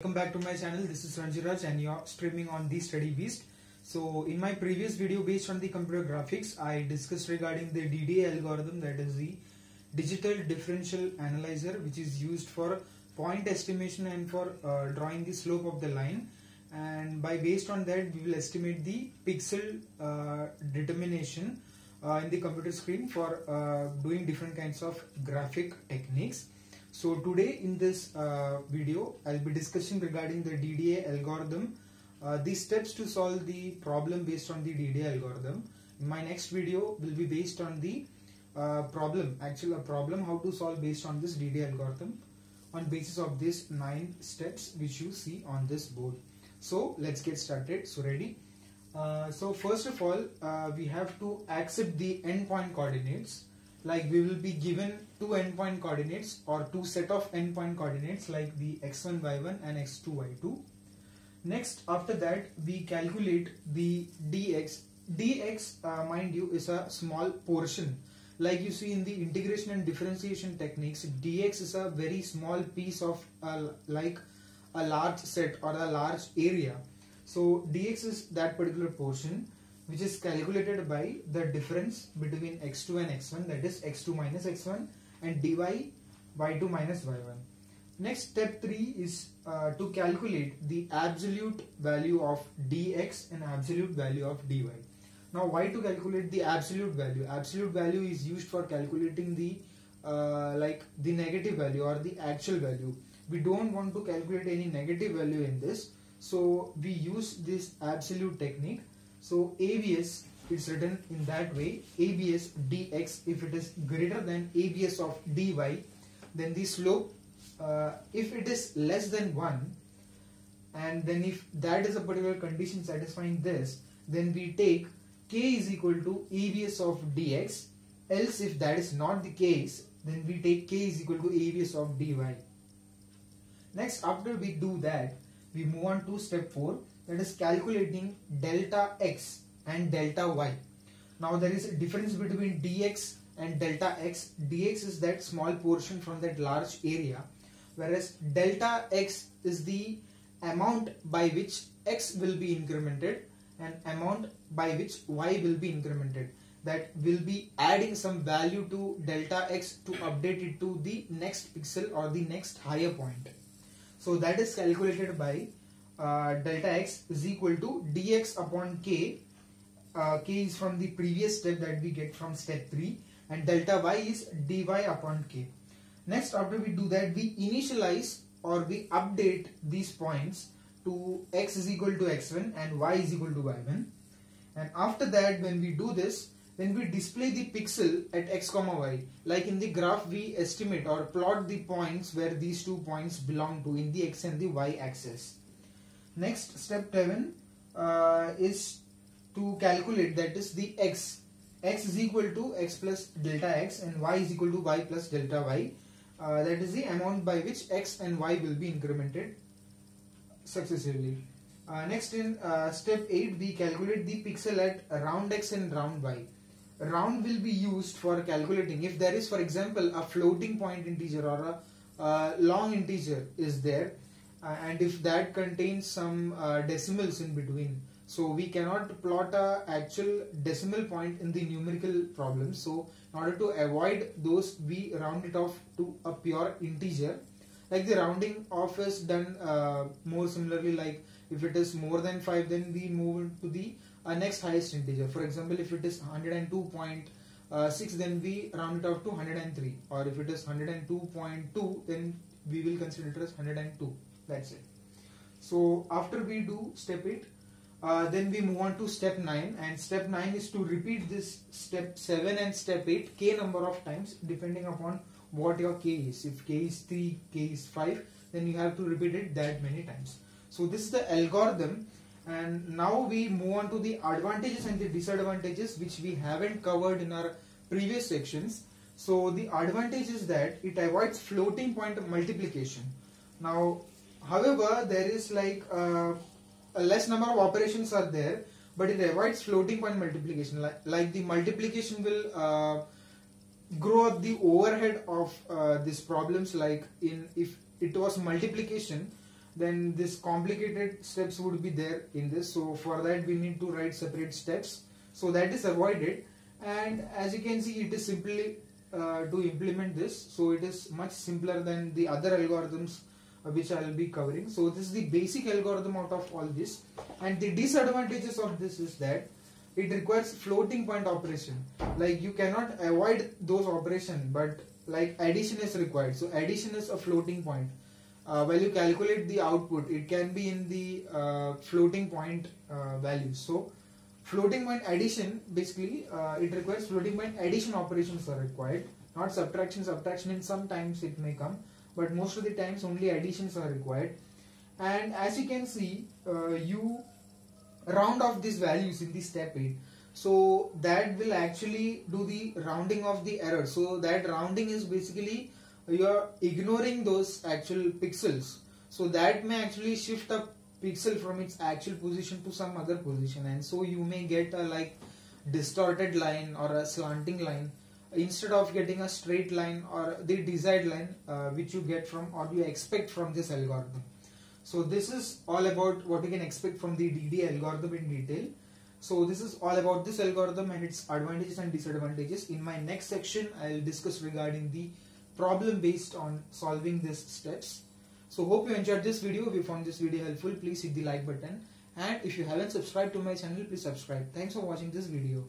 Welcome back to my channel. This is Ranjiraj and you're streaming on the Study Beast. So in my previous video based on the computer graphics, I discussed regarding the DDA algorithm that is the digital differential analyzer which is used for point estimation and for uh, drawing the slope of the line and by based on that we will estimate the pixel uh, determination uh, in the computer screen for uh, doing different kinds of graphic techniques. So today in this uh, video I'll be discussing regarding the DDA algorithm, uh, the steps to solve the problem based on the DDA algorithm. My next video will be based on the uh, problem, actual a problem how to solve based on this DDA algorithm on basis of these nine steps which you see on this board. So let's get started. So ready? Uh, so first of all uh, we have to accept the endpoint coordinates like we will be given two endpoint coordinates or two set of endpoint coordinates like the x1 y1 and x2 y2 next after that we calculate the dx dx uh, mind you is a small portion. Like you see in the integration and differentiation techniques dx is a very small piece of uh, like a large set or a large area. So dx is that particular portion which is calculated by the difference between x2 and x1 that is x2 minus x1 and dy y2 minus y1. Next step 3 is uh, to calculate the absolute value of dx and absolute value of dy. Now why to calculate the absolute value? Absolute value is used for calculating the uh, like the negative value or the actual value. We don't want to calculate any negative value in this so we use this absolute technique so ABS is written in that way. ABS dx if it is greater than ABS of dy then the slope uh, if it is less than 1 and then if that is a particular condition satisfying this then we take k is equal to ABS of dx else if that is not the case then we take k is equal to ABS of dy. Next after we do that we move on to step 4 that is calculating delta x and delta y. Now there is a difference between dx and delta x. dx is that small portion from that large area whereas delta x is the amount by which x will be incremented and amount by which y will be incremented that will be adding some value to delta x to update it to the next pixel or the next higher point. So that is calculated by uh, delta x is equal to dx upon k. Uh, k is from the previous step that we get from step 3 and delta y is dy upon k. Next after we do that we initialize or we update these points to x is equal to x1 and y is equal to y1 and after that when we do this then we display the pixel at x comma y like in the graph we estimate or plot the points where these two points belong to in the x and the y axis next step 7 uh, is to calculate that is the x. x is equal to x plus delta x and y is equal to y plus delta y. Uh, that is the amount by which x and y will be incremented successively. Uh, next in uh, step 8 we calculate the pixel at round x and round y. Round will be used for calculating. If there is for example a floating point integer or a uh, long integer is there and if that contains some uh, decimals in between so we cannot plot a actual decimal point in the numerical problem. So in order to avoid those we round it off to a pure integer. Like the rounding off is done uh, more similarly like if it is more than 5 then we move to the uh, next highest integer. For example if it is 102.6 then we round it off to 103 or if it is 102.2 then we will consider it as 102 that's it. So after we do step 8 uh, then we move on to step 9 and step 9 is to repeat this step 7 and step 8 k number of times depending upon what your k is. If k is 3 k is 5 then you have to repeat it that many times. So this is the algorithm. And now we move on to the advantages and the disadvantages which we haven't covered in our previous sections. So the advantage is that it avoids floating point multiplication. Now However, there is like uh, a less number of operations are there, but it avoids floating point multiplication. Like, like the multiplication will uh, grow up the overhead of uh, these problems. Like in if it was multiplication, then this complicated steps would be there in this so for that we need to write separate steps so that is avoided and as you can see it is simply uh, to implement this so it is much simpler than the other algorithms which I will be covering. So this is the basic algorithm out of all this. And the disadvantages of this is that it requires floating point operation. Like you cannot avoid those operation but like addition is required. So addition is a floating point. Uh, while you calculate the output it can be in the uh, floating point uh, value. So floating point addition basically uh, it requires floating point addition operations are required. Not subtraction subtraction in sometimes it may come but most of the times only additions are required. And as you can see uh, you round off these values in the step 8 so that will actually do the rounding of the error. So that rounding is basically you are ignoring those actual pixels. So that may actually shift a pixel from its actual position to some other position. And so you may get a like distorted line or a slanting line instead of getting a straight line or the desired line uh, which you get from or you expect from this algorithm so this is all about what you can expect from the DD algorithm in detail so this is all about this algorithm and its advantages and disadvantages in my next section I'll discuss regarding the problem based on solving these steps so hope you enjoyed this video. If you found this video helpful, please hit the like button. And if you haven't subscribed to my channel, please subscribe. Thanks for watching this video.